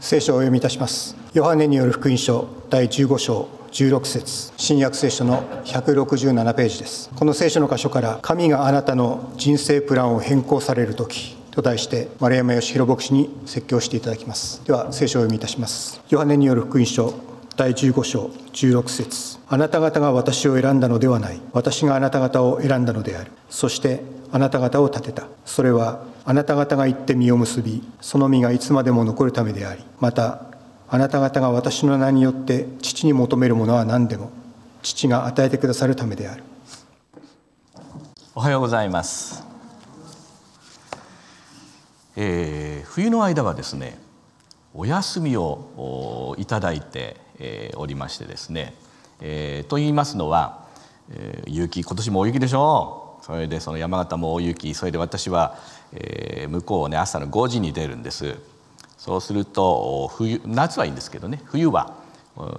聖書をお読みいたします。ヨハネによる福音書第15章16節。新約聖書の167ページです。この聖書の箇所から神があなたの人生プランを変更される時と題して丸山義弘牧師に説教していただきます。では聖書をお読みいたします。ヨハネによる福音書第15章16節。あなた方が私を選んだのではない。私があなた方を選んだのである。そしてあなた方を立てた。それはあなた方が行って実を結びその実がいつまでも残るためでありまたあなた方が私の名によって父に求めるものは何でも父が与えてくださるためである。おはようございます、えー冬の間はですねお休みをおいただいて、えーおりましてですね、えーと言いますのは、えー雪今年も大雪でしょう。それでその山形も大雪それで私は、えー向こうをね朝の5時に出るんです。そうすると冬夏はいいんですけどね冬は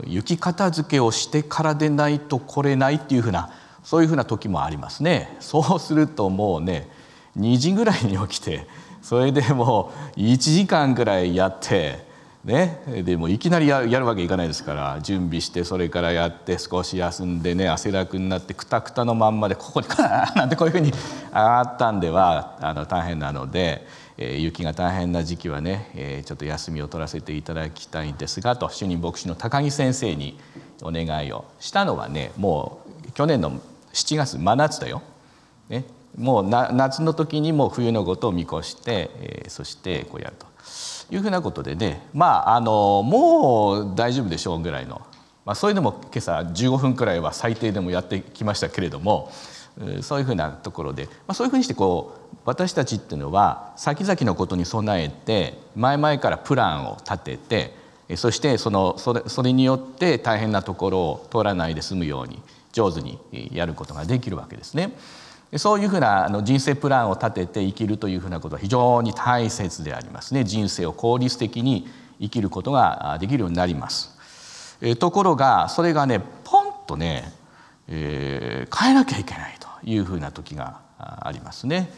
雪片付けをしてからでないと来れないっていうふうなそういうふうな時もありますね。そうするともうね2時ぐらいに起きてそれでもう1時間ぐらいやってね、でもいきなりやるわけいかないですから準備してそれからやって少し休んでね汗だくになってくたくたのまんまでここにカー なんてこういうふうに上がったんではあの大変なので、えー雪が大変な時期はね、えーちょっと休みを取らせていただきたいんですがと主任牧師の高木先生にお願いをしたのはねもう去年の7月真夏だよ。ね、もう夏の時にも冬のことを見越して、えーそしてこうやると。いうふうなことでねまああのもう大丈夫でしょうぐらいの、まあ、そういうのも今朝15分くらいは最低でもやってきましたけれどもそういうふうなところで、まあ、そういうふうにしてこう私たちっていうのは先々のことに備えて前々からプランを立ててそしてそのそれそれによって大変なところを通らないで済むように上手にやることができるわけですね。でそういうふうなあの人生プランを立てて生きるというふうなことは非常に大切でありますね人生を効率的に生きることがあできるようになります。えーところがそれがねポンとね、えー変えなきゃいけないというふうな時があありますね。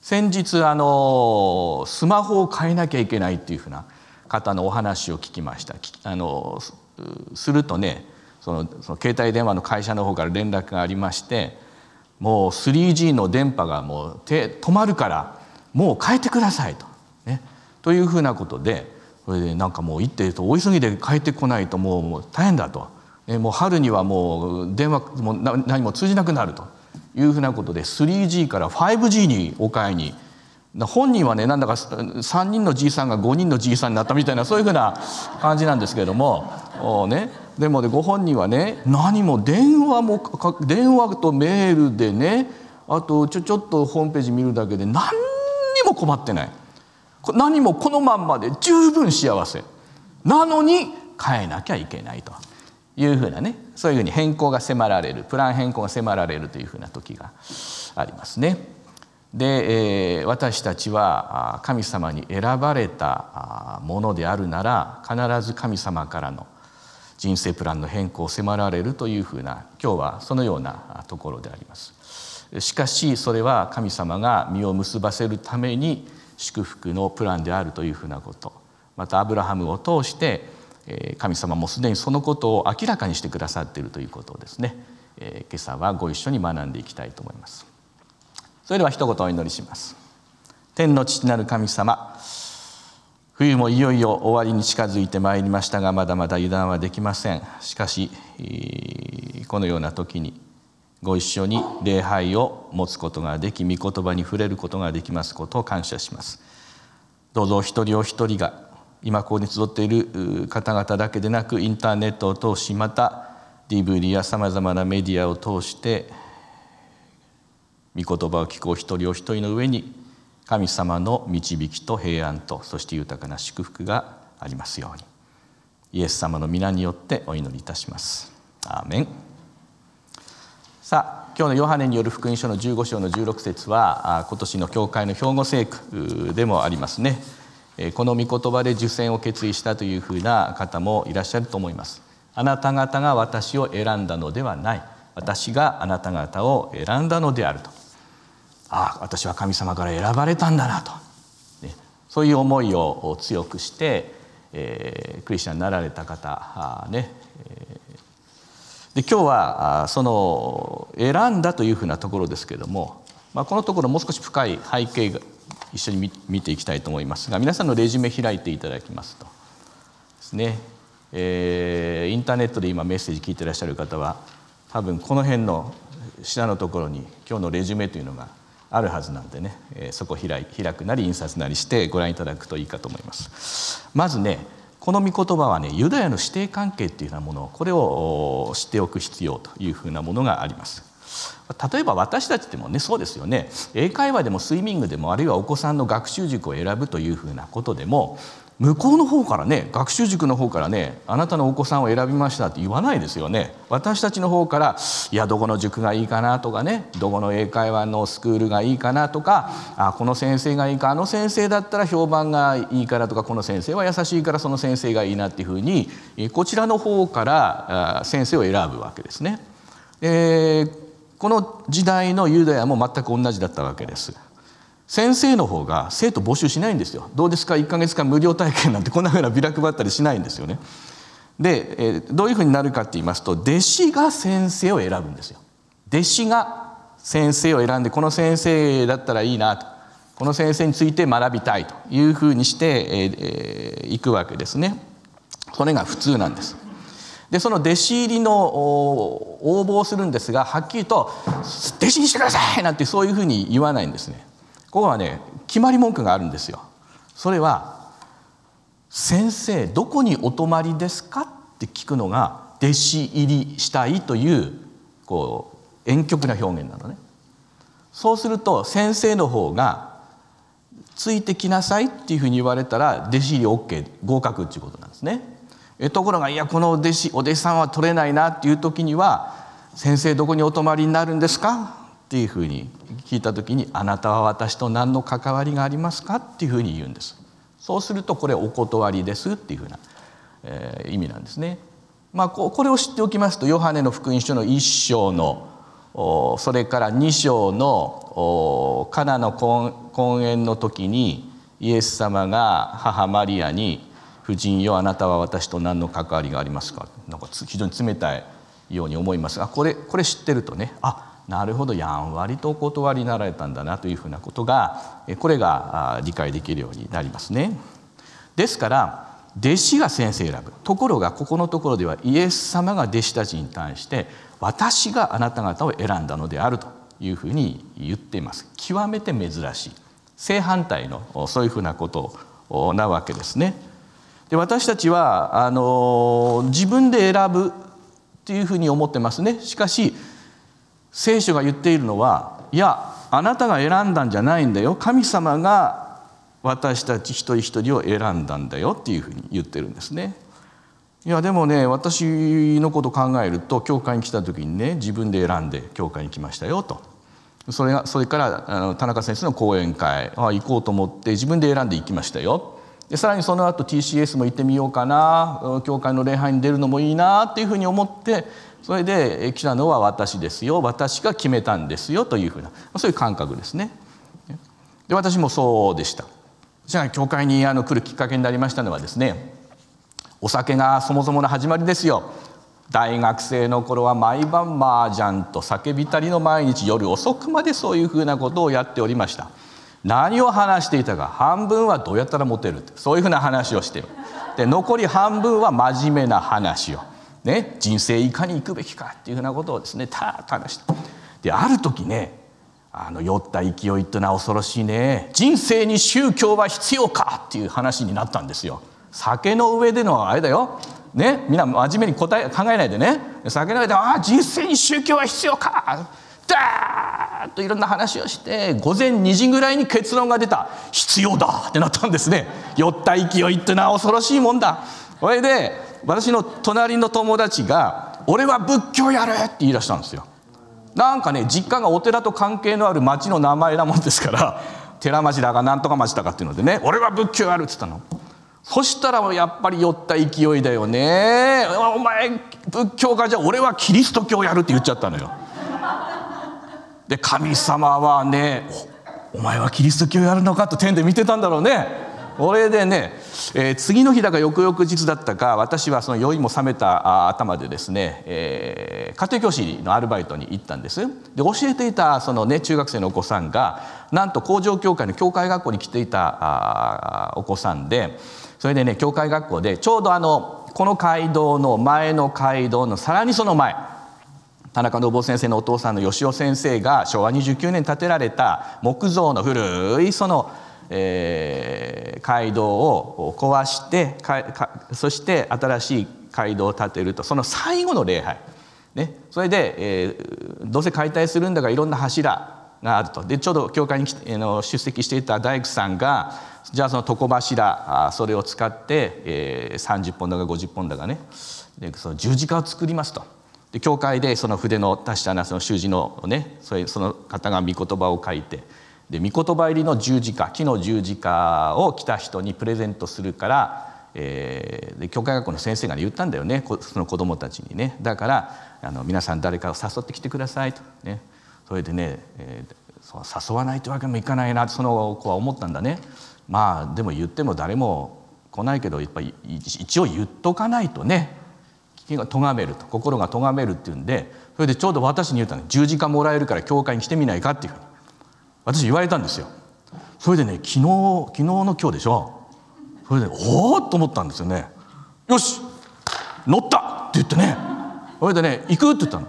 先日あのスマホを変えなきゃいけないっていうふうな方のお話を聞きました。あのするとねそのその携帯電話の会社の方から連絡がありましてもう 3G の電波がもうて止まるからもう変えてくださいと。ね、というふうなことでそれでなんかもう行ってと大急ぎで帰ってこないともう大変だと、えもう春にはもう電話も何も通じなくなるというふうなことで 3G から 5G にお変えに。本人はねなんだか3人のじいさんが5人のじいさんになったみたいなそういうふうな感じなんですけれども。ね、でもねご本人はね何も電話も電話とメールでねあとちょちょっとホームページ見るだけで何にも困ってない。何もこのまんまで十分幸せ。なのに変えなきゃいけないと。いうふうなねそういうふうに変更が迫られる。プラン変更が迫られるというふうな時がありますね。で、えー私たちは神様に選ばれたものであるなら必ず神様からの人生プランの変更を迫られるというふうな今日はそのようなところであります。しかしそれは神様が実を結ばせるために祝福のプランであるというふうなことまたアブラハムを通してえ神様もすでにそのことを明らかにしてくださっているということをですね、え今朝はご一緒に学んでいきたいと思います。それでは一言お祈りします。天の父なる神様冬もいよいよ終わりに近づいてまいりましたがまだまだ油断はできません。しかしこのような時にご一緒に礼拝を持つことができ御言葉に触れることができますことを感謝します。どうぞお一人お一人が今ここに集っている方々だけでなくインターネットを通しまた DVD やさまざまなメディアを通して御言葉を聞くお一人お一人の上に神様の導きと平安とそして豊かな祝福がありますように。イエス様の皆によってお祈りいたします。アーメン。さあ今日のヨハネによる福音書の15章の16節はあ今年の教会の標語聖句でもありますね。えこの御言葉で受選を決意したというふうな方もいらっしゃると思います。あなた方が私を選んだのではない。私があなた方を選んだのであると。ああ私は神様から選ばれたんだなと、ね。そういう思いを強くして、えー、クリスチャンになられた方ね、で今日はその選んだというふうなところですけれども、まあ、このところもう少し深い背景が一緒に見ていきたいと思いますが皆さんのレジュメ開いていただきますと。ですね、えー、インターネットで今メッセージ聞いてらっしゃる方は多分この辺の下のところに今日のレジュメというのがあるはずなんでね、えー、そこ開開くなり印刷なりしてご覧いただくといいかと思います。まずねこの御言葉はねユダヤの師弟関係っていうようなものこれを知っておく必要というふうなものがあります。例えば私たちでもねそうですよね。英会話でもスイミングでもあるいはお子さんの学習塾を選ぶというふうなことでも向こうの方からね学習塾の方からねあなたのお子さんを選びましたって言わないですよね私たちの方からいやどこの塾がいいかなとかねどこの英会話のスクールがいいかなとかあこの先生がいいかあの先生だったら評判がいいからとかこの先生は優しいからその先生がいいなっていうふうにこちらの方から先生を選ぶわけですね。えー、この時代のユダヤも全く同じだったわけです。先生の方が生徒募集しないんですよ。どうですか？1か月間無料体験なんてこんなふうなビラ配ったりしないんですよね。で、どういうふうになるかって言いますと弟子が先生を選ぶんですよ。弟子が先生を選んでこの先生だったらいいなと。この先生について学びたいと。いうふうにしてい、くわけですね。それが普通なんです。でその弟子入りの応募をするんですがはっきりと「弟子にしてください!」なんてそういうふうに言わないんですね。ここはね決まり文句があるんですよそれは「先生どこにお泊まりですか?」って聞くのが弟子入りしたいというこう婉曲な表現なのねそうすると先生の方が「ついてきなさい」っていうふうに言われたら弟子入り OK 合格っていうことなんですねえところがいやこの弟子お弟子さんは取れないなっていう時には「先生どこにお泊まりになるんですか?」っていうふうに聞いた時に「あなたは私と何の関わりがありますか?」っていうふうに言うんです。そうするとこれお断りですっていうふうな、えー、意味なんですね。まあ、これを知っておきますとヨハネの福音書の1章のそれから2章のカナの婚宴の時にイエス様が母マリアに「夫人よあなたは私と何の関わりがありますか?」なんか非常に冷たいように思いますがこれこれ知ってるとねあなるほどやんわりとお断りになられたんだなというふうなことがこれが理解できるようになりますね。ですから弟子が先生選ぶところがここのところではイエス様が弟子たちに対して私があなた方を選んだのであるというふうに言っています極めて珍しい正反対のそういうふうなことなわけですね。で私たちはあの自分で選ぶっていうふうに思ってますね。しかし聖書が言っているのはいやあなたが選んだんじゃないんだよ。神様が私たち一人一人を選んだんだよ。っていうふうに言ってるんですね。いやでもね私のこと考えると教会に来た時にね自分で選んで教会に来ましたよ。と。それがそれからあの田中先生の講演会あ行こうと思って自分で選んで行きましたよ。でさらにその後 TCS も行ってみようかな。教会の礼拝に出るのもいいな。っていうふうに思ってそれで来たのは私ですよ私が決めたんですよというふうなそういう感覚ですね。で私もそうでした。じゃあ教会にあの来るきっかけになりましたのはですねお酒がそもそもの始まりですよ。大学生の頃は毎晩麻雀と酒浸りの毎日夜遅くまでそういうふうなことをやっておりました何を話していたか半分はどうやったらモテるそういうふうな話をしてで残り半分は真面目な話をね、人生いかに行くべきかっていうふうなことをですねたっと話したである時ねあの酔った勢いっていうのは恐ろしいね。人生に宗教は必要かっていう話になったんですよ。酒の上でのあれだよ。ねみんな真面目に答え考えないでね。酒の上でああ人生に宗教は必要か。ダーッといろんな話をして午前2時ぐらいに結論が出た。必要だってなったんですね。酔った勢いっていうのは恐ろしいもんだ。それで私の隣の友達が「俺は仏教やる!」って言い出したんですよなんかね実家がお寺と関係のある町の名前なもんですから 寺町だかなんとか町だかっていうのでね「俺は仏教やる!」っつったのそしたらやっぱり酔った勢いだよねお前仏教家じゃ俺はキリスト教やるって言っちゃったのよで神様はねお前はキリスト教やるのかと天で見てたんだろうねこれでね、えー、次の日だか翌々日だったか私はその酔いも覚めた頭でですね、えー、家庭教師のアルバイトに行ったんです。で教えていたその、ね、中学生のお子さんがなんと工場協会の教会学校に来ていたお子さんでそれでね教会学校でちょうどあのこの街道の前の街道のさらにその前田中信夫先生のお父さんの吉尾先生が昭和29年建てられた木造の古いそのえー、街道を壊してそして新しい街道を建てるとその最後の礼拝、ね、それで、えー、どうせ解体するんだからいろんな柱があると。でちょうど教会に出席していた大工さんがじゃあその床柱それを使って、えー、30本だか50本だかね。でその十字架を作りますと。で教会でその筆の達者なその習字のねそれその方が御言葉を書いてで御言葉入りの十字架木の十字架を来た人にプレゼントするから、えー、で教会学校の先生が、ね、言ったんだよねその子供たちにね。だからあの皆さん誰かを誘ってきてくださいと。ね。それでね、えー、誘わないというわけにもいかないなその子は思ったんだね。まあでも言っても誰も来ないけどやっぱり一応言っとかないとね。気が咎めると心が咎めるっていうんでそれでちょうど私に言ったの。十字架もらえるから教会に来てみないかっていうふうに。私言われたんですよ。それでね昨日昨日の今日でしょ。それでおおと思ったんですよね。よし乗ったって言ってね。それでね行くって言ったの。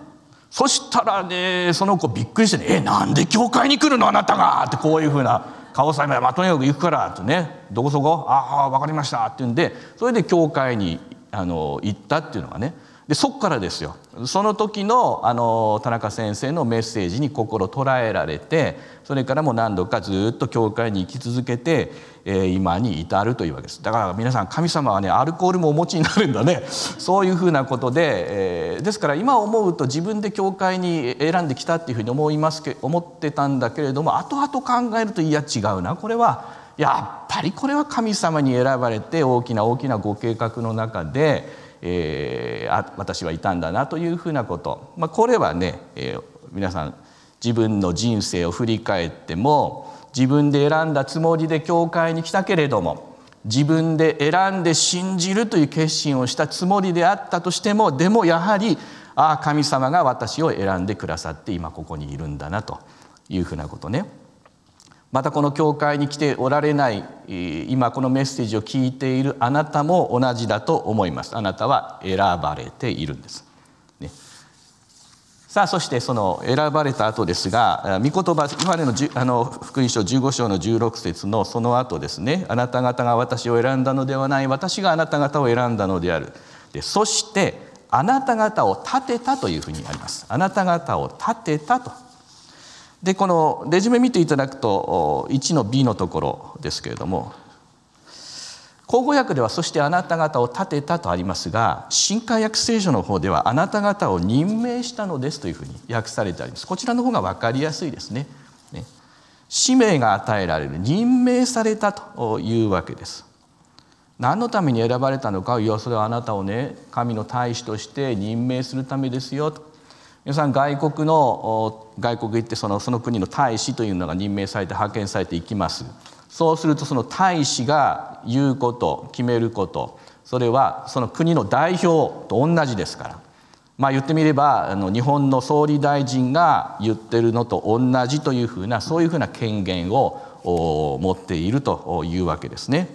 そしたらねその子びっくりしてね「えなんで教会に来るの？あなたが」ってこういうふうな顔さえまあとにかく行くからってね「どこそこ？ああ分かりました」って言うんでそれで教会にあの行ったっていうのがね。でそこからですよ。その時のあの田中先生のメッセージに心捉えられてそれからも何度かずっと教会に行き続けて、えー、今に至るというわけです。だから皆さん神様はねアルコールもお持ちになるんだね。そういうふうなことで、えー、ですから今思うと自分で教会に選んできたっていうふうに思いますけ思ってたんだけれども後々考えるといや違うな。これはやっぱりこれは神様に選ばれて大きな大きなご計画の中でえー、あ私はいたんだなというふうなこと、まあ、これはね、えー、皆さん自分の人生を振り返っても自分で選んだつもりで教会に来たけれども自分で選んで信じるという決心をしたつもりであったとしてもでもやはりああ神様が私を選んでくださって今ここにいるんだなというふうなことね。またこの教会に来ておられない今このメッセージを聞いているあなたも同じだと思います。あなたは選ばれているんです、ね、さあそしてその選ばれた後ですが御言葉今までのあの福音書15章の16節のその後ですねあなた方が私を選んだのではない。私があなた方を選んだのである。でそしてあなた方を立てたというふうにあります。あなた方を立てたと。でこのレジュメ見ていただくと1の B のところですけれども口語訳では「そしてあなた方を立てた」とありますが新海訳聖書の方では「あなた方を任命したのです」というふうに訳されてあります。こちらの方が分かりやすいですね。ね。使命が与えられる任命されたというわけです。何のために選ばれたのかいやそれはあなたをね神の大使として任命するためですよと。皆さん外国の外国行ってそのその国の大使というのが任命されて派遣されていきますそうするとその大使が言うこと決めることそれはその国の代表と同じですからまあ言ってみればあの日本の総理大臣が言ってるのと同じというふうなそういうふうな権限を持っているというわけですね。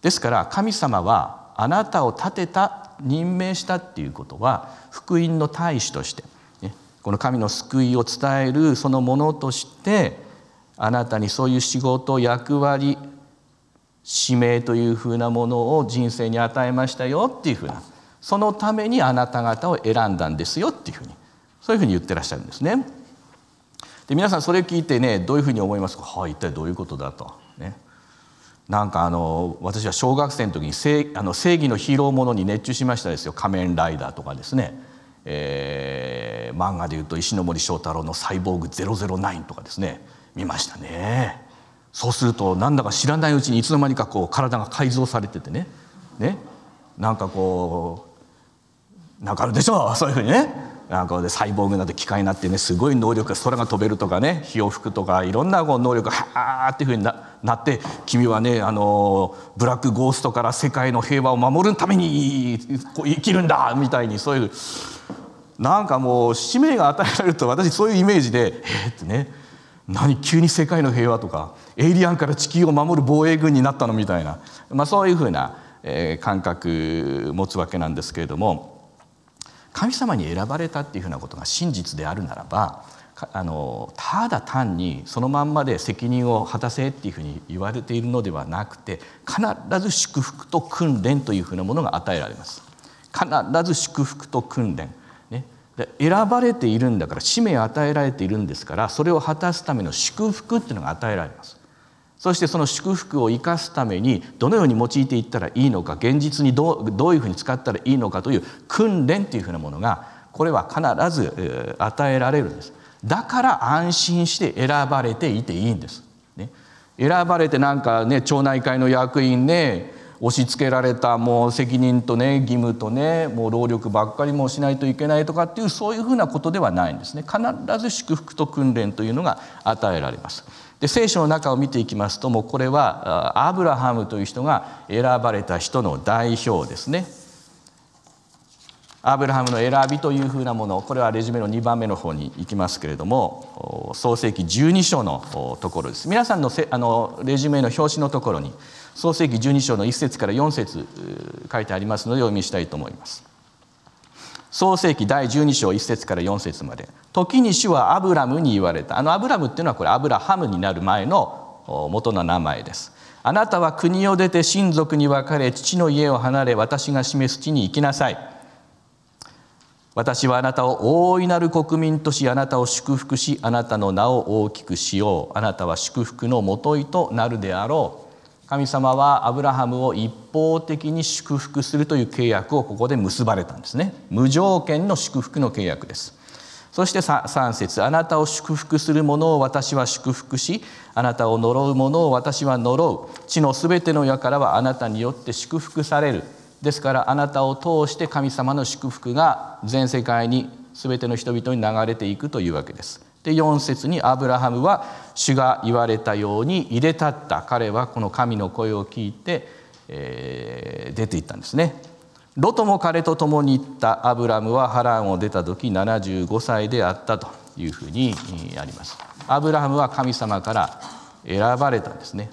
ですから神様はあなたを立てた任命したっていうことは福音の大使として、ね、この神の救いを伝えるそのものとしてあなたにそういう仕事役割使命というふうなものを人生に与えましたよっていうふうなそのためにあなた方を選んだんですよっていうふうにそういうふうに言ってらっしゃるんですね。で皆さんそれを聞いてねどういうふうに思いますか、はあ、一体どういうことだ？と。ね、なんかあの私は小学生の時に正あの正義のヒーローものに熱中しましたですよ「仮面ライダー」とかですね、えー、漫画でいうと石森章太郎の「サイボーグ009」とかですね。見ましたね。そうするとなんだか知らないうちにいつの間にかこう体が改造されててね。ね。なんかこうなんかあるでしょう。そういうふうにね。なんかでサイボーグなど機械になってねすごい能力が空が飛べるとかね。火を吹くとかいろんなこう能力がはーっていうふうにななって君はねあのブラックゴーストから世界の平和を守るために生きるんだみたいにそういうなんかもう使命が与えられると私そういうイメージで「えっ?」ってね何急に世界の平和とかエイリアンから地球を守る防衛軍になったの？みたいな、まあ、そういうふうな、え感覚持つわけなんですけれども神様に選ばれたっていうふうなことが真実であるならばあのただ単にそのまんまで責任を果たせっていうふうに言われているのではなくて必ず祝福と訓練というふうなものが与えられます。必ず祝福と訓練。ね。選ばれているんだから使命を与えられているんですからそれを果たすための祝福っていうのが与えられます。そしてその祝福を生かすためにどのように用いていったらいいのか現実にどうどういうふうに使ったらいいのかという訓練というふうなものがこれは必ず与えられるんです。だから安心して選ばれていていいんです、ね、選ばれてなんかね町内会の役員ね押し付けられたもう責任とね義務とねもう労力ばっかりもしないといけないとかっていうそういうふうなことではないんですね。必ず祝福と訓練というのが与えられます。で聖書の中を見ていきますともうこれはアブラハムという人が選ばれた人の代表ですね。アブラハムの選びというふうなものこれはレジュメの2番目の方に行きますけれども創世紀12章のところです。皆さんのせあのレジュメの表紙のところに創世紀12章の1節から4節書いてありますのでお読みしたいと思います。創世紀第12章1節から4節まで時に主はアブラムに言われた。あのアブラムっていうのはこれアブラハムになる前の元の名前です。あなたは国を出て親族に別れ父の家を離れ私が示す地に行きなさい。私はあなたを大いなる国民としあなたを祝福しあなたの名を大きくしよう。あなたは祝福のもといとなるであろう。神様はアブラハムを一方的に祝福するという契約をここで結ばれたんですね。無条件の祝福の契約です。そして3節あなたを祝福する者を私は祝福しあなたを呪う者を私は呪う。地のすべての矢からはあなたによって祝福される。ですからあなたを通して神様の祝福が全世界にすべての人々に流れていくというわけですで4節にアブラハムは主が言われたように入れ立った彼はこの神の声を聞いて、えー、出ていったんですね。ロトも彼と共に行ったアブラムはハランを出た時75歳であったというふうにあります。アブラハムは神様から選ばれたんですね。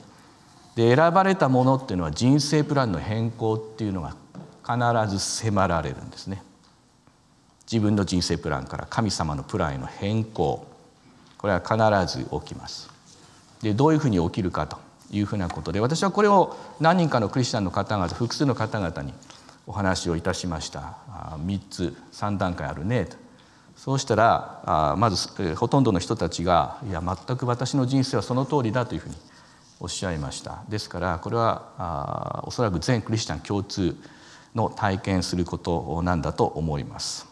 で選ばれたものっていうのは人生プランの変更っていうのが必ず迫られるんですね。自分の人生プランから神様のプランへの変更。これは必ず起きます。でどういうふうに起きるかというふうなことで私はこれを何人かのクリスチャンの方々複数の方々にお話をいたしました。3つ3段階あるねと。そうしたらまずほとんどの人たちが「いや全く私の人生はその通りだ」というふうにおっしゃいましたですからこれはおそらく全クリスチャン共通の体験することなんだと思います。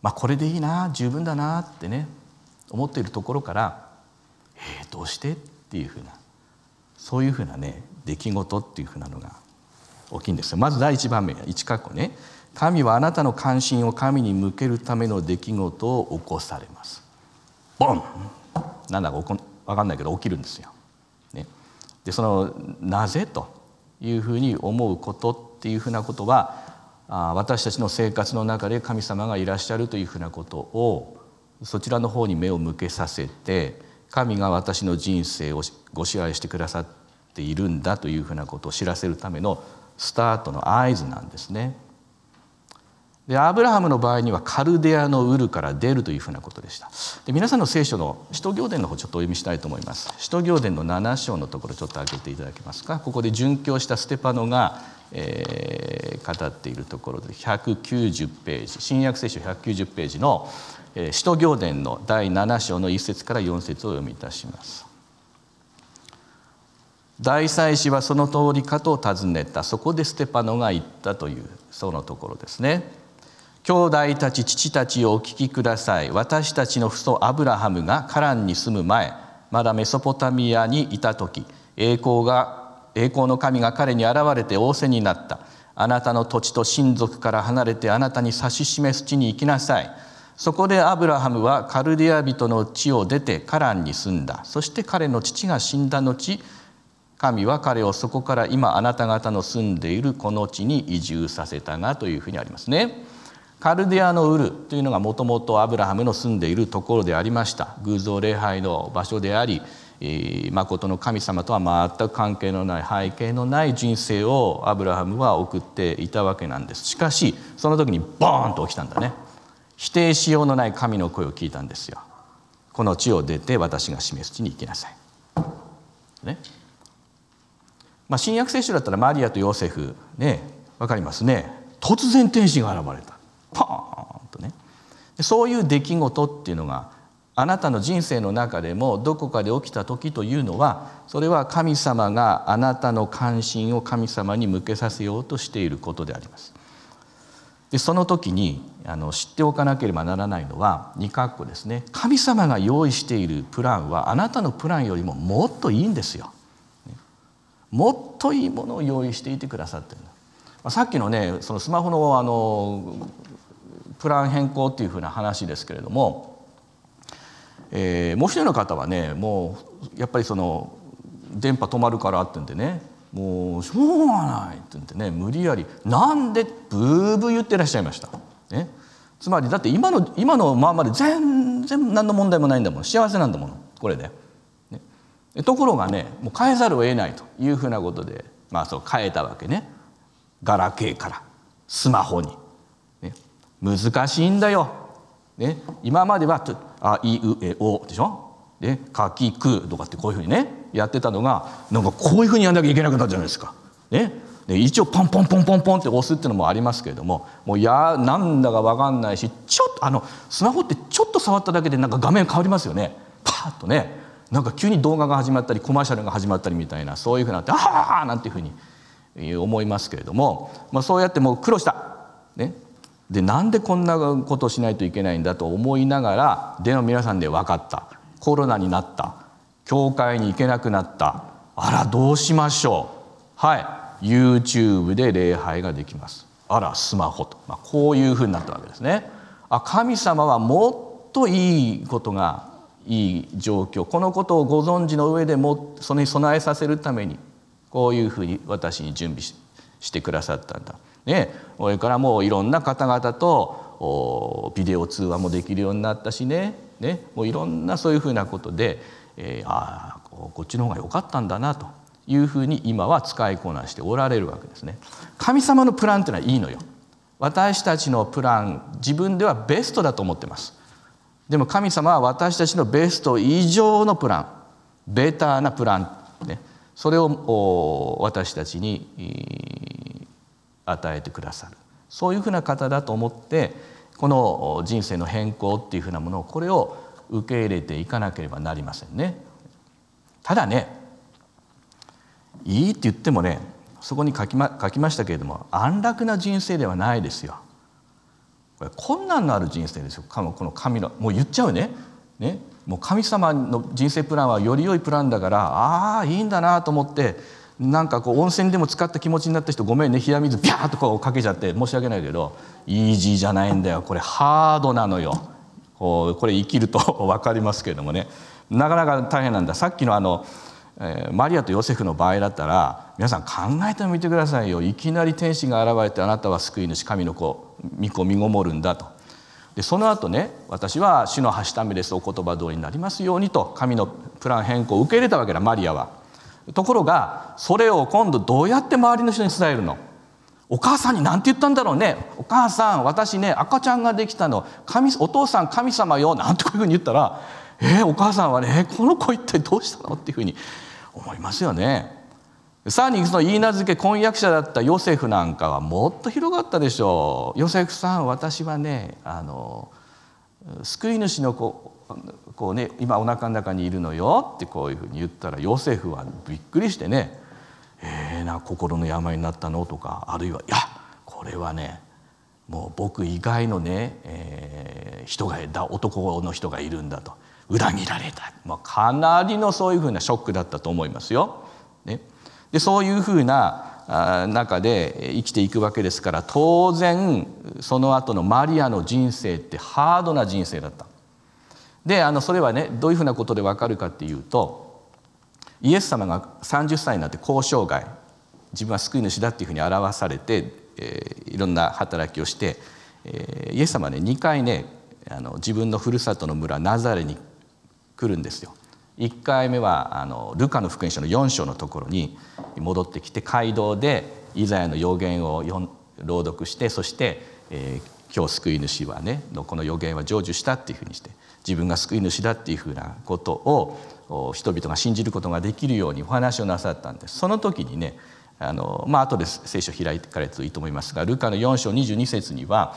まあ、これでいいな十分だなってね思っているところから「えー、どうして?」っていうふうなそういうふうなね出来事っていうふうなのが大きいんですよ。まず第一番目1括弧ね「神はあなたの関心を神に向けるための出来事を起こされます」ボンなんだか分かんないけど起きるんですよ。ね、でそのなぜというふうに思うことっていうふうなことは私たちの生活の中で神様がいらっしゃるというふうなことをそちらの方に目を向けさせて神が私の人生をご支配してくださっているんだというふうなことを知らせるためのスタートの合図なんですね。でアブラハムの場合にはカルデアのウルから出るというふうなことでしたで皆さんの聖書の使徒行伝の方ちょっとお読みしたいと思います使徒行伝の7章のところちょっと開けていただけますかここで殉教したステパノがえー、語っているところで190ページ新約聖書190ページの「えー、使徒行伝」の第7章の1節から4節を読みいたします。大祭司はその通りかと尋ねたそこでステパノが言ったというそのところですね。兄弟たち父たちをお聞きください。私たちの父祖アブラハムがカランに住む前まだメソポタミアにいた時栄光が栄光の神が彼に現れて仰せになった。あなたの土地と親族から離れてあなたに指し示す地に行きなさい。そこでアブラハムはカルディア人の地を出てカランに住んだ。そして彼の父が死んだ後神は彼をそこから今あなた方の住んでいるこの地に移住させたがというふうにありますね。カルディアのウルというのがもともとアブラハムの住んでいるところでありました。偶像礼拝の場所であり誠の神様とは全く関係のない背景のない人生をアブラハムは送っていたわけなんです。しかしその時にボーンと起きたんだね。否定しようのない神の声を聞いたんですよ。この地を出て私が示す地に行きなさい。ね。まあ、新約聖書だったらマリアとヨセフ。ね。分かりますね。突然天使が現れた。パーンとねそういう出来事っていうのがあなたの人生の中でもどこかで起きた時というのはそれは神様があなたの関心を神様に向けさせようとしていることであります。でその時にあの知っておかなければならないのは2括弧ですね神様が用意しているプランはあなたのプランよりももっといいんですよ。もっといいものを用意していてくださってるさっきのねそのスマホのあのプラン変更っていうふうな話ですけれども、えー、もう一人の方はねもうやっぱりその電波止まるからって言うんでねもうしょうがないって言ってね無理やりなんでブーブー言ってらっしゃいました？ね、つまりだって今の今のままで全然何の問題もないんだもん幸せなんだものこれで、ね。ところがねもう変えざるを得ないというふうなことでまあそう変えたわけね。ガラケーからスマホに、難しいんだよ、ね、今までは「あいうえお」でしょ？で「かきく」とかってこういうふうにねやってたのがなんかこういうふうにやんなきゃいけなくなったじゃないですか。ね、で一応ポンポンポンポンポンって押すっていうのもありますけれどももういやなんだか分かんないしちょっとあのスマホってちょっと触っただけでなんか画面変わりますよねパッとねなんか急に動画が始まったりコマーシャルが始まったりみたいなそういうふうになって「ああ!」なんていうふうに思いますけれども、まあ、そうやってもう苦労した。ね、でなんでこんなことしないといけないんだと思いながらでも皆さんで分かった。コロナになった。教会に行けなくなった。あらどうしましょう。はい。YouTube で礼拝ができます。あらスマホと、まあ、こういうふうになったわけですね。あ神様はもっといいことがいい状況。このことをご存知の上でもそれに備えさせるためにこういうふうに私に準備してくださったんだ。ね、これからもういろんな方々とビデオ通話もできるようになったしねねもういろんなそういうふうなことで、えー、ああこっちの方が良かったんだなというふうに今は使いこなしておられるわけですね。神様のプランっていうのはいいのよ。私たちのプラン自分ではベストだと思ってます。でも神様は私たちのベスト以上のプランベターなプランねそれを私たちに与えてくださるそういうふうな方だと思ってこの人生の変更っていうふうなものをこれを受け入れていかなければなりませんね。ただねいいって言ってもねそこに書きま書きましたけれども安楽な人生ではないですよ。これ困難のある人生ですよこの神のもう言っちゃうねねもう神様の人生プランはより良いプランだからああいいんだなと思ってなんかこう温泉でも使った気持ちになった人ごめんね冷や水ビャーッとこうかけちゃって申し訳ないけどイージーじゃないんだよこれハードなのよ。これ生きると 分かりますけれどもね。なかなか大変なんだ。さっきのあの、えー、マリアとヨセフの場合だったら皆さん考えてみてくださいよ。いきなり天使が現れてあなたは救い主神の子御子身ごもるんだと。でその後ね私は主のはしためです。お言葉通りになりますようにと神のプラン変更を受け入れたわけだマリアは。ところがそれを今度どうやって周りの人に伝えるの？お母さんに何て言ったんだろうね？お母さん私ね赤ちゃんができたの。神お父さん神様よ。なんてこういうふうに言ったらえー、お母さんはねこの子一体どうしたの？っていうふうに思いますよね。さらにその言い名付け婚約者だったヨセフなんかはもっと広がったでしょう。ヨセフさん私はねあの救い主の子こうね今お腹の中にいるのよってこういうふうに言ったらヨセフはびっくりしてね「えー、な心の病になったの?」とかあるいは「いやこれはねもう僕以外のね、えー、人が男の人がいるんだ」と裏切られた、まあ、かなりのそういうふうなショックだったと思いますよ。ね、でそういうふうなな中で生きていくわけですから当然その後のマリアの人生ってハードな人生だった。であのそれはねどういうふうなことでわかるかっていうとイエス様が30歳になって交渉外自分は救い主だっていうふうに表されて、えー、いろんな働きをして、えー、イエス様はね2回ねあの自分のふるさとの村ナザレに来るんですよ。1回目はあのルカの福音書の4章のところに戻ってきて街道でイザヤの予言を朗読してそして、えー、今日救い主はねのこの予言は成就したっていうふうにして自分が救い主だっていうふうなことを人々が信じることができるようにお話をなさったんですその時にねあのまあ後で聖書開かれるといいと思いますがルカの4章22節には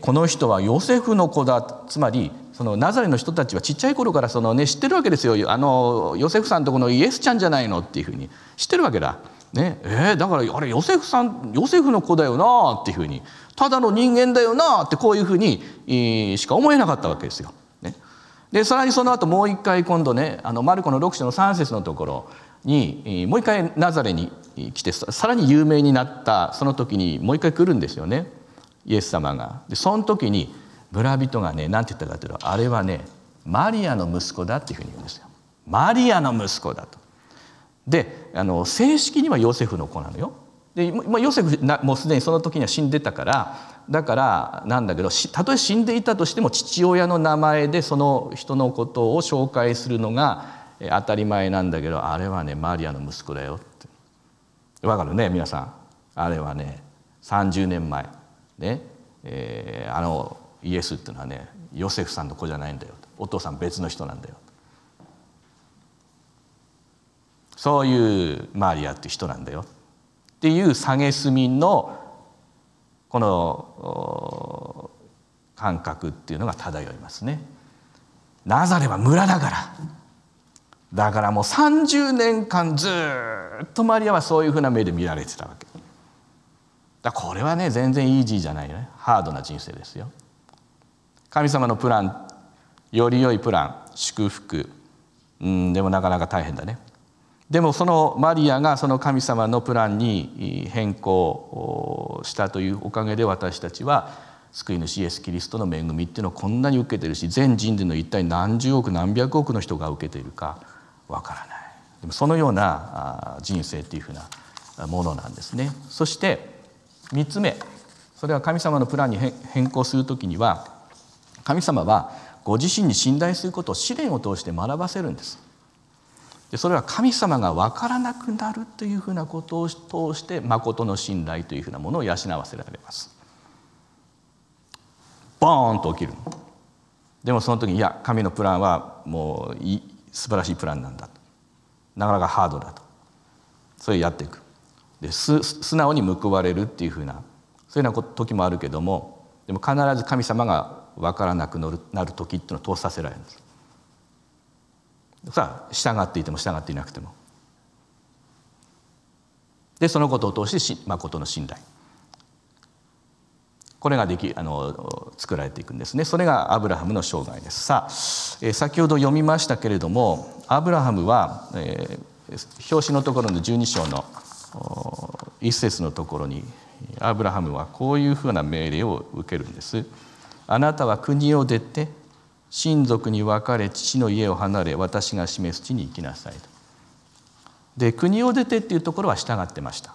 この人はヨセフの子だつまりそのナザレの人たちはちっちゃい頃からその、ね、知ってるわけですよあのヨセフさんとこのイエスちゃんじゃないのっていうふうに知ってるわけだ。ねえー、だからあれヨセフさんヨセフの子だよなっていうふうにただの人間だよなってこういうふうにしか思えなかったわけですよ。でさらにその後もう一回今度ねあのマルコの6章の3節のところにもう一回ナザレに来てさらに有名になったその時にもう一回来るんですよねイエス様が。でその時に村人がね何て言ったかというとあれはねマリアの息子だっていうふうに言うんですよ。マリアの息子だと。であの正式にはヨセフの子なのよ。でヨセフもうすでにその時には死んでたからだからなんだけどたとえ死んでいたとしても父親の名前でその人のことを紹介するのが当たり前なんだけどあれはねマリアの息子だよって。わかるね皆さん。あれはね30年前。ね、えー、あのイエスっていうのはねヨセフさんの子じゃないんだよお父さん別の人なんだよそういうマリアっていう人なんだよ。っていう蔑みのこの感覚っていうのが漂いますね。ナザレは村だから。だからもう30年間ずっとマリアはそういうふうな目で見られてたわけ。だこれはね全然イージーじゃないよね。ハードな人生ですよ。神様のプランより良いプラン祝福。うんでもなかなか大変だね。でもそのマリアがその神様のプランに変更したというおかげで私たちは救い主イエス・キリストの恵みっていうのをこんなに受けてるし全人類の一体何十億何百億の人が受けているかわからない。でもそのような人生っていうふうなものなんですね。そして3つ目それは神様のプランに変更する時には神様はご自身に信頼することを試練を通して学ばせるんです。でそれは神様が分からなくなるというふうなことを通して誠の信頼というふうなものを養わせられます。ボーンと起きるでもその時にいや神のプランはもうい素晴らしいプランなんだなかなかハードだと。それやっていく。で素直に報われるっていうふうなそういうような時もあるけどもでも必ず神様が分からなくなる時っていうのを通させられるんです。さあ従っていても従っていなくても。でそのことを通して誠の信頼。これができあの作られていくんですね。それがアブラハムの生涯です。さあ、え先ほど読みましたけれどもアブラハムは、えー、表紙のところの12章の一節のところにアブラハムはこういうふうな命令を受けるんです。あなたは国を出て親族に別れ父の家を離れ私が示す地に行きなさいと。で国を出てっていうところは従ってました。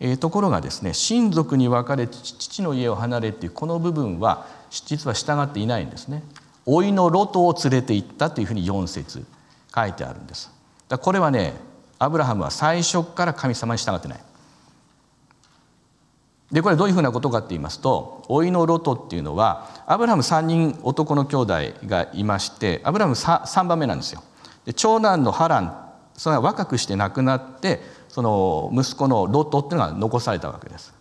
えー、ところがですね親族に別れ父の家を離れっていうこの部分は実は従っていないんですね。老いのロトを連れて行ったというふうに4節書いてあるんです。だこれはねアブラハムは最初から神様に従ってない。でこれどういうふうなことかって言いますと老いのロトっていうのはアブラハム3人男の兄弟がいましてアブラハム 3, 3番目なんですよ。で長男のハランそれは若くして亡くなってその息子のロトっていうのが残されたわけです。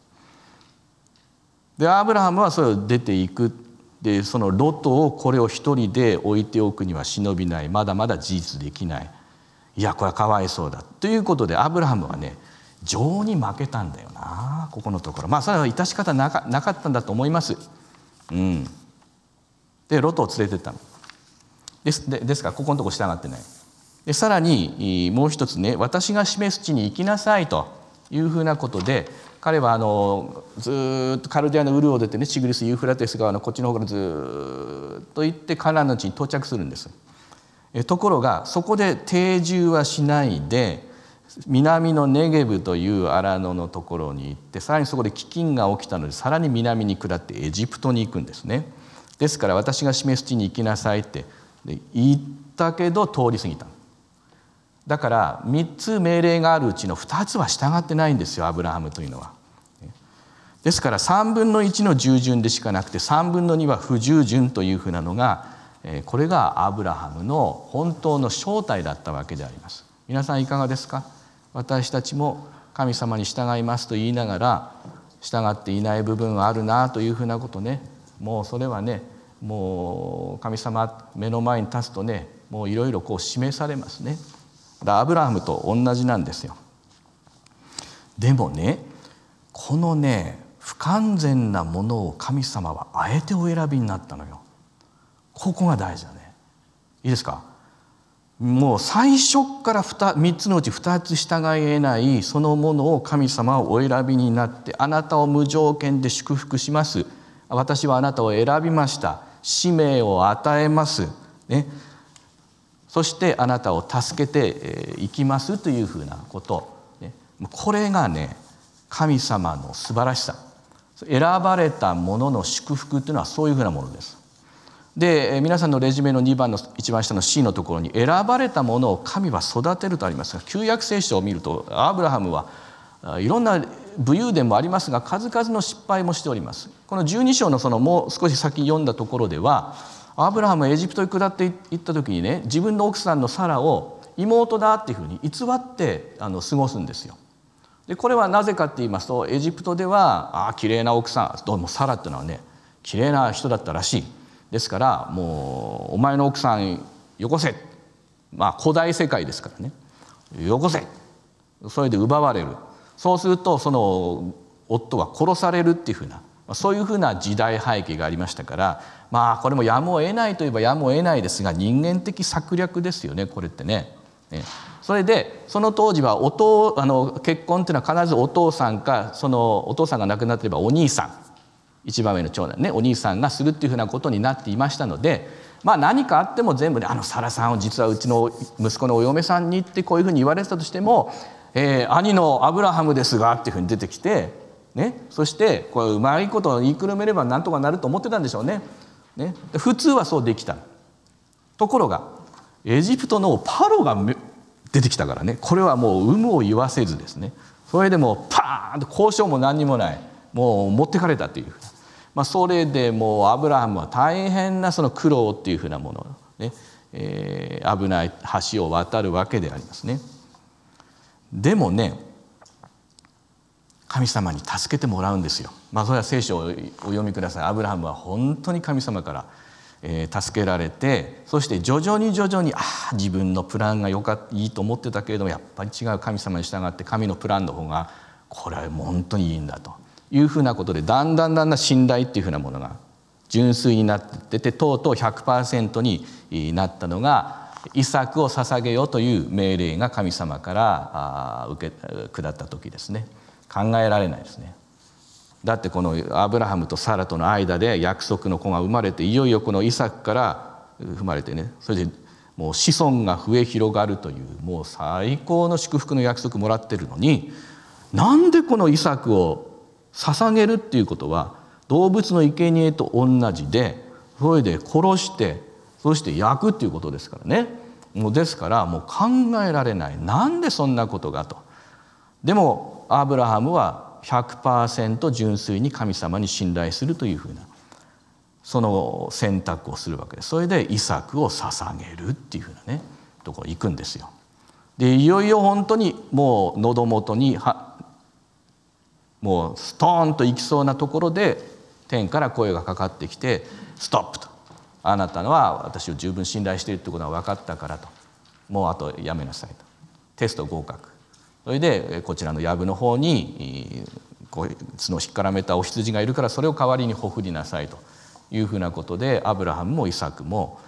でアブラハムはそれを出ていくでそのロトをこれを一人で置いておくには忍びないまだまだ事実できないいやこれはかわいそうだということでアブラハムはね情に負けたんだよなここのところまあそれは致し方なかなかったんだと思います。うん、でロトを連れてったのですでですからここのとこ従ってないでさらにもう一つね私が示す地に行きなさいというふうなことで彼はあのずっとカルディアのウルを出てねシグリス・ユーフラテス川のこっちの方からずっと行ってカナンの地に到着するんです。ところがそこで定住はしないで南のネゲブという荒野のところに行ってさらにそこで飢饉が起きたのでさらに南に下ってエジプトに行くんですね。ですから私が示す地に行きなさいって言ったけど通り過ぎただから3つ命令があるうちの2つは従ってないんですよアブラハムというのは。ですから3分の1の従順でしかなくて3分の2は不従順というふうなのがこれがアブラハムの本当の正体だったわけであります。皆さんいかがですか？私たちも神様に従いますと言いながら従っていない部分はあるなというふうなことねもうそれはねもう神様目の前に立つとねもういろいろこう示されますね。だアブラハムと同じなんですよ。でもねこのね不完全なものを神様はあえてお選びになったのよ。ここが大事だね。いいですか？もう最初から 3, 3つのうち2つ従えないそのものを神様はお選びになってあなたを無条件で祝福します。私はあなたを選びました。使命を与えます、ね、そしてあなたを助けていきますというふうなこと、ね、これがね神様の素晴らしさ。選ばれたものの祝福というのはそういうふうなものです。で皆さんのレジュメの2番の一番下の C のところに「選ばれたものを神は育てる」とありますが旧約聖書を見るとアブラハムはいろんな武勇伝もありますが数々の失敗もしておりますこの12章のそのもう少し先読んだところではアブラハムはエジプトに下っていった時にね自分の奥さんのサラを妹だっていうふうに偽ってあの過ごすんですよ。でこれはなぜかって言いますとエジプトではああ綺麗な奥さんどうもサラっていうのはね綺麗な人だったらしいですからもうお前の奥さんよこせ。まあ古代世界ですからね。よこせ。それで奪われる。そうするとその夫は殺されるっていうふうなそういうふうな時代背景がありましたからまあこれもやむを得ないといえばやむを得ないですが人間的策略ですよねこれってね。それでその当時はお父あの結婚っていうのは必ずお父さんかそのお父さんが亡くなってればお兄さん。一番上の長男ねお兄さんがするっていうふうなことになっていましたのでまあ何かあっても全部ねあのサラさんを実はうちの息子のお嫁さんにってこういうふうに言われてたとしてもえー、兄のアブラハムですが」っていうふうに出てきて、ね、そしてこれうまいこと言いくるめればなんとかなると思ってたんでしょうね。ね普通はそうできた。ところがエジプトのパロが出てきたからねこれはもう有無を言わせずですねそれでもうパーンと交渉も何にもないもう持ってかれたというふうなまあ、それでもうアブラハムは大変なその苦労っていうふうなものね、えー、危ない橋を渡るわけでありますね。でもね神様に助けてもらうんですよ。まあ、それは聖書をお読みください。アブラハムは本当に神様から、えー、助けられてそして徐々に徐々にああ自分のプランがよかいいと思ってたけれどもやっぱり違う神様に従って神のプランの方がこれは本当にいいんだというふうなことでだんだんだんだん信頼っていうふうなものが純粋になっててとうとう100%になったのがイサクを捧げよという命令が神様から受け下った時ですね。考えられないですね。だってこのアブラハムとサラとの間で約束の子が生まれていよいよこのイサクから生まれてねそれでもう子孫が増え広がるというもう最高の祝福の約束もらってるのになんでこのイサクを捧げるっていうことは動物の生贄と同じでそれで殺してそして焼くっていうことですからね。もうですからもう考えられない。なんでそんなことがと。でもアブラハムは100%純粋に神様に信頼するというふうなその選択をするわけです。それでイサクを捧げるっていうふうなねところ行くんですよ。でいよいよ本当にもう喉元にはもうストーンと行きそうなところで天から声がかかってきて「ストップ」と。あなたのは私を十分信頼しているということが分かったからと。もうあとやめなさいと。テスト合格。それでこちらの藪の方にこう角を引っからめたお羊がいるからそれを代わりにほふりなさいと。いうふうなことでアブラハムもイサクも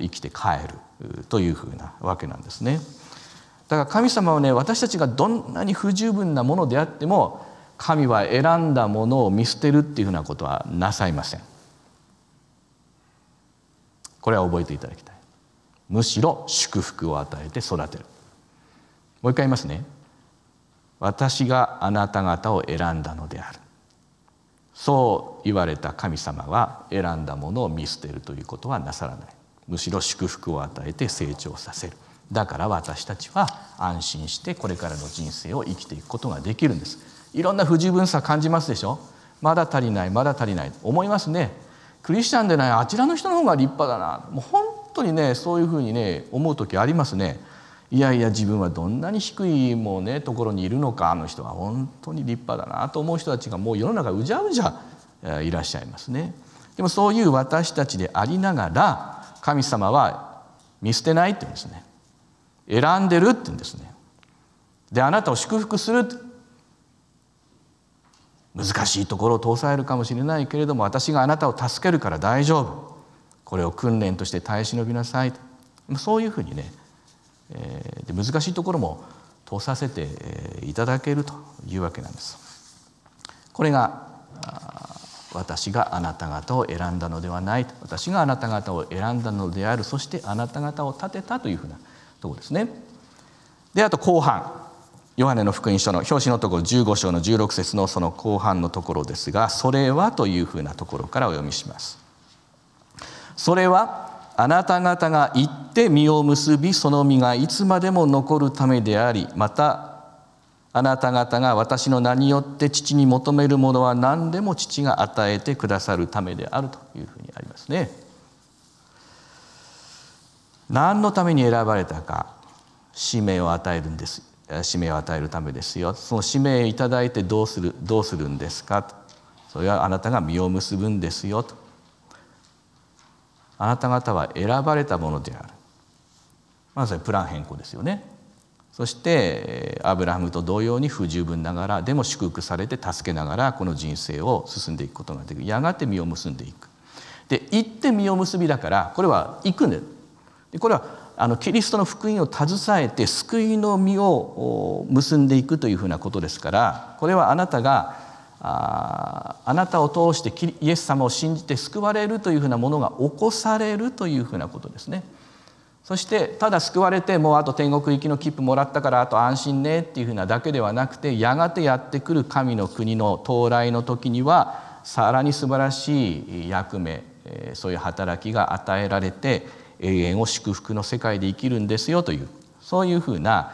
生きて帰るというふうなわけなんですね。だから神様はね私たちがどんなに不十分なものであっても神は選んだものを見捨てるっていうふうなことはなさいません。これは覚えていただきたい。むしろ祝福を与えて育てる。もう一回言いますね。私があなた方を選んだのである。そう言われた神様は選んだものを見捨てるということはなさらない。むしろ祝福を与えて成長させる。だから私たちは安心してこれからの人生を生きていくことができるんです。いろんな不十分さ感じますでしょ？まだ足りないまだ足りない。思いますね。クリスチャンでないあちらの人の方が立派だな。もう本当にねそういうふうにね思う時ありますね。いやいや自分はどんなに低いもうねところにいるのか。あの人は本当に立派だな。と思う人たちがもう世の中うじゃうじゃいらっしゃいますね。でもそういう私たちでありながら神様は見捨てないって言うんですね。選んでるって言うんですね。であなたを祝福する難しいところを通されるかもしれないけれども私があなたを助けるから大丈夫。これを訓練として耐え忍びなさいそういうふうにね、えー、で難しいところも通させていただけるというわけなんです。これが私があなた方を選んだのではない私があなた方を選んだのである。そしてあなた方を立てたというふうなとこですね。であと後半。ヨハネの福音書の表紙のところ15章の16節のその後半のところですが「それは」というふうなところからお読みします。それはあなた方が行って実を結びその実がいつまでも残るためでありまたあなた方が私の名によって父に求めるものは何でも父が与えてくださるためであるというふうにありますね。何のために選ばれたか使命を与えるんです使命を与えるためですよ。その使命いただいてどうするどうするんですか？とそれはあなたが実を結ぶんですよ。とあなた方は選ばれたものである。まずプラン変更ですよね。そしてアブラハムと同様に不十分ながらでも祝福されて助けながらこの人生を進んでいくことができる。やがて実を結んでいく。で行って実を結びだからこれは行くんでこれはあのキリストの福音を携えて救いの実を結んでいくというふうなことですからこれはあなたがああなたを通してイエス様を信じて救われるというふうなものが起こされるというふうなことですね。そしてただ救われてもうあと天国行きの切符もらったからあと安心ねっていうふうなだけではなくてやがてやってくる神の国の到来の時にはさらに素晴らしい役目そういう働きが与えられて永遠を祝福の世界で生きるんですよというそういうふうな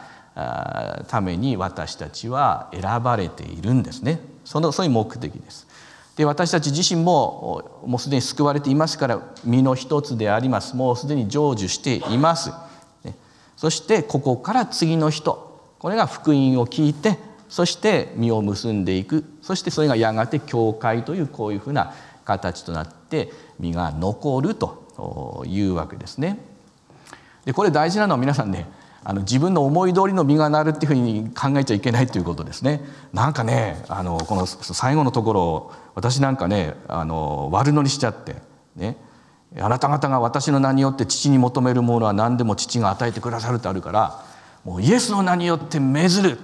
ために私たちは選ばれているんですね。そのそういう目的です。で私たち自身ももうすでに救われていますから身の一つであります。もうすでに成就しています。そしてここから次の人。これが福音を聞いてそして実を結んでいく。そしてそれがやがて教会というこういうふうな形となって実が残ると。いうわけですね。でこれ大事なのは皆さんねあの自分の思い通りの実がなるっていうふうに考えちゃいけないということですね。なんかねあのこの最後のところ私なんかねあの悪乗りしちゃってねあなた方が私の名によって父に求めるものは何でも父が与えてくださるとあるからもうイエスの名によって命ずる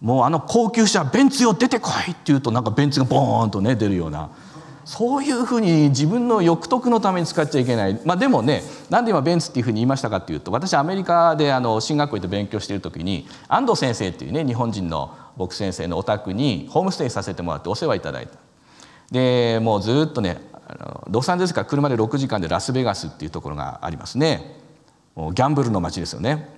もうあの高級車ベンツよ出てこいって言うとなんかベンツがボーンとね出るようなそういうふうに自分の欲得のために使っちゃいけない、まあ、でもねなんで今ベンツっていうふうに言いましたかっていうと私アメリカであの進学校で勉強している時に安藤先生っていうね日本人の僕先生のお宅にホームステイさせてもらってお世話いただいた。でもうずっとねあのロサンゼルスから車で6時間でラスベガスっていうところがありますね。もうギャンブルの街ですよね。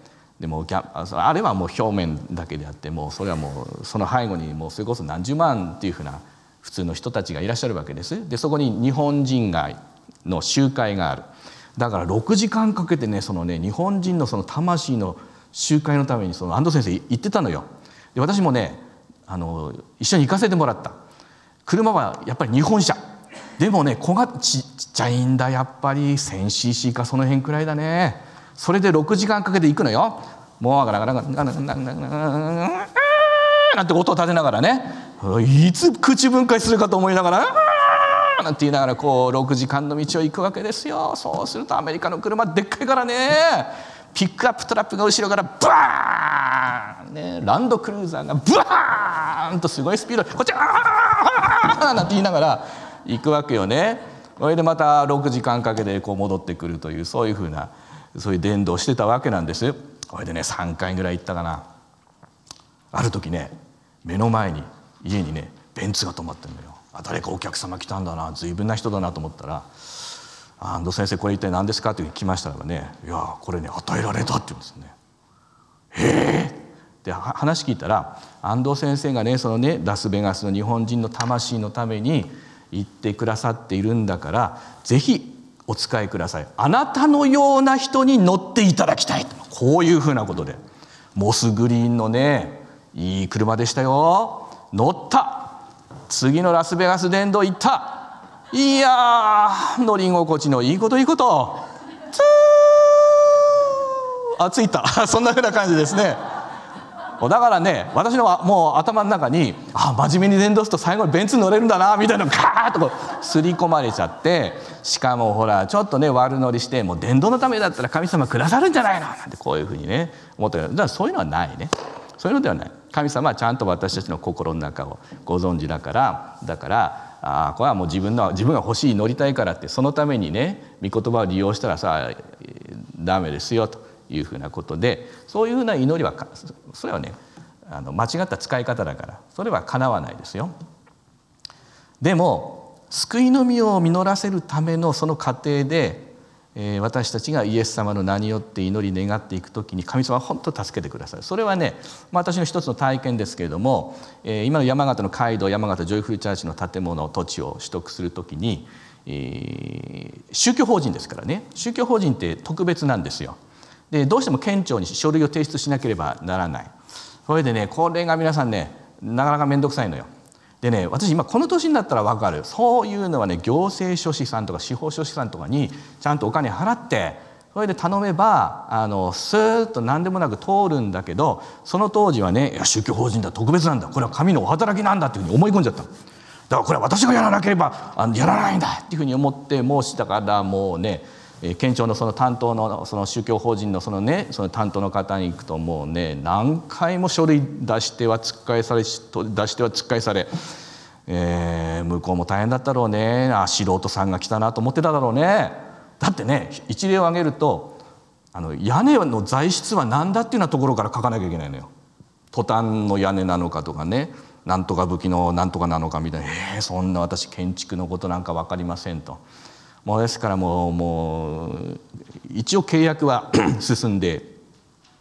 でもあれはもう表面だけであってもうそれはもうその背後にもうそれこそ何十万っていうふうな普通の人たちがいらっしゃるわけです。でそこに日本人街の集会がある。だから6時間かけてねそのね日本人のその魂の集会のためにその安藤先生行ってたのよ。で私もねあの一緒に行かせてもらった。車はやっぱり日本車。でもね小がちっちゃいんだ。やっぱり 1000cc かその辺くらいだね。それで6時間かけて行くのよ。もうガラガラガラガラガラガラガラなんて音を立てながらねいつ口分解するかと思いながら「なんて言いながらこう6時間の道を行くわけですよそうするとアメリカの車でっかいからねピックアップトラップが後ろからバーン、ね、ランドクルーザーがバーンとすごいスピードこっちあーなんて言いながら行くわけよね。それでまた6時間かけてこう戻ってくるというそういうふうなそういう伝道してたわけなんです。これでね3回ぐらい行ったかな。ある時ね目の前に家にねベンツが止まってるのよ。あ誰かお客様来たんだな随分な人だなと思ったら「安藤先生これ一体何ですか?」って聞きましたらね「いやこれね与えられた」って言うんですね。へえ？で話聞いたら安藤先生がねそのねラスベガスの日本人の魂のために言ってくださっているんだからぜひお使いくださいあなたのような人に乗っていただきたいこういうふうなことでモスグリーンのねいい車でしたよ乗った。次のラスベガス伝道行った。いや乗り心地のいいこといいこと。ツー。あ着いた。そんなふうな感じですね。だからね私のもう頭の中にあ真面目に伝道すると最後にベンツ乗れるんだなみたいなのガーッとこう刷り込まれちゃってしかもほらちょっとね悪乗りしてもう伝道のためだったら神様くださるんじゃないのなんてこういうふうにね思ってる。だからそういうのはないね。そういうのではない。神様はちゃんと私たちの心の中をご存知だからだからああこれはもう自分の自分が欲しい乗りたいからってそのためにね御言葉を利用したらさダメですよというふうなことでそういうふうな祈りはそれはねあの間違った使い方だからそれはかなわないですよ。でも救いの実を実らせるためのその過程で、え、私たちがイエス様の名によって祈り願っていく時に神様は本当助けてくださいそれはね、ま、私の一つの体験ですけれども、え、今の山形の街道山形ジョイフルチャーチの建物土地を取得する時に、宗教法人ですからね宗教法人って特別なんですよ。でどうしても県庁に書類を提出しなければならないそれでねこれが皆さんねなかなか面倒くさいのよ。でね私今この年になったら分かる。そういうのはね行政書士さんとか司法書士さんとかにちゃんとお金払ってそれで頼めばあのスーッと何でもなく通るんだけどその当時はねいや宗教法人だ特別なんだこれは神のお働きなんだっていうふうに思い込んじゃっただからこれは私がやらなければあのやらないんだっていうふうに思って申したからもうね県庁のその担当のその宗教法人のそのねその担当の方に行くともうね何回も書類出しては突っ返され出しては突っ返され、えー、向こうも大変だったろうねあ素人さんが来たなと思ってただろうねだってね一例を挙げるとあの屋根の材質は何だっていうようなところから書かなきゃいけないのよ。トタンの屋根なのかとかねなんとか武器のなんとかなのかみたいな「えー、そんな私建築のことなんか分かりません」と。もうですからもうもう一応契約は進んで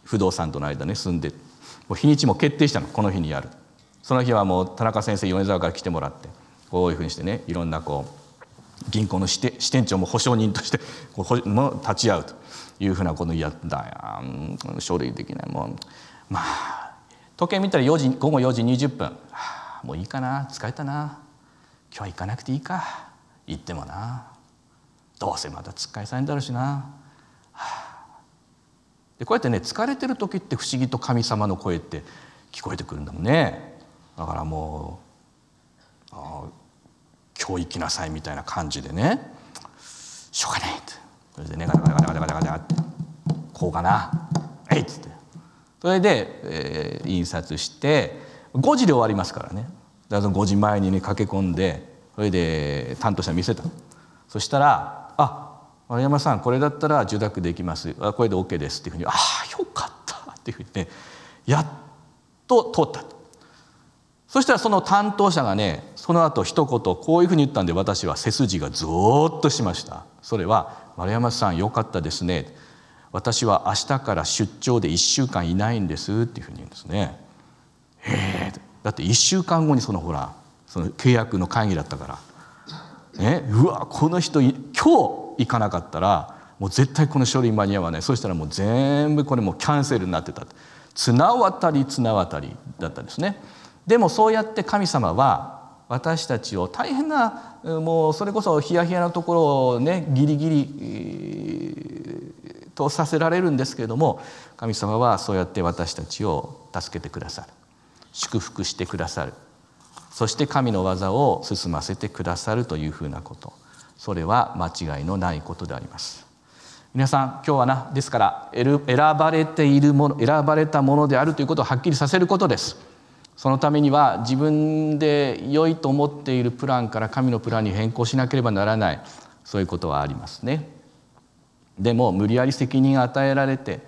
不動産との間ね進んでもう日にちも決定したのこの日にやる。その日はもう田中先生米沢から来てもらってこういうふうにしてねいろんなこう銀行の支店支店長も保証人としてこうも立ち会うというふうなことやった。や書類できないもうまあ時計見たら4時午後4時20分、はあ、もういいかな疲れたな。今日は行かなくていいか。行ってもな。どうせまたつっかえされんだろうしな、はあ、でこうやってね疲れてる時って不思議と神様の声って聞こえてくるんだもんね。だからもうあ今日行きなさいみたいな感じでね。しょうがないって。それでねガタガタガタガタガタガタこうかな。えいっつって。それで、えー、印刷して5時で終わりますからね。だから5時前にね駆け込んでそれで担当者見せた。そしたらあ丸山さんこれだったら受諾できます。これで OK ですっていうふうにああよかったっていうふうにねやっと通った。そしたらその担当者がねその後一言こういうふうに言ったんで私は背筋がゾーッとしました。それは「丸山さんよかったですね」私は明日から出張で1週間いないんですっていうふうに言うんですね。へえだって1週間後にそのほらその契約の会議だったから。ね、うわこの人今日行かなかったらもう絶対この書類間に合わない。そしたらもう全部これもうキャンセルになってた。綱渡り綱渡りだったんですね。でもそうやって神様は私たちを大変なもうそれこそヒヤヒヤなところをねギリギリとさせられるんですけれども神様はそうやって私たちを助けてくださる。祝福してくださる。そして神の技を進ませてくださるというふうなこと。それは間違いのないことであります。皆さん今日はなですから選ばれているもの選ばれたものであるということをはっきりさせることです。そのためには自分で良いと思っているプランから神のプランに変更しなければならないそういうことはありますね。でも無理やり責任が与えられて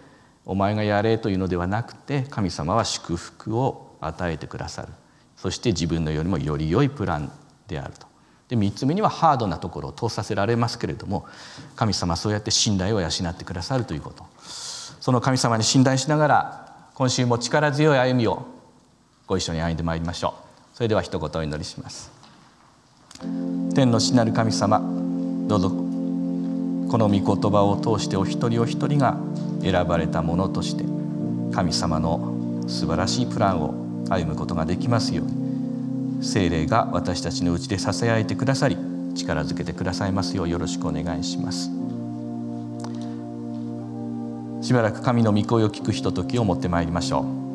お前がやれというのではなくて神様は祝福を与えてくださる。そして自分のよりもより良いプランであると。で3つ目にはハードなところを通させられますけれども神様そうやって信頼を養ってくださるということ。その神様に信頼しながら今週も力強い歩みをご一緒に歩んでまいりましょう。それでは一言お祈りします。天の父なる神様どうぞこの御言葉を通してお一人お一人が選ばれたものとして神様の素晴らしいプランを歩むことができますように。聖霊が私たちのうちで支えてくださり力づけてくださいますようよろしくお願いします。しばらく神の御声を聞くひとときを持ってまいりましょう。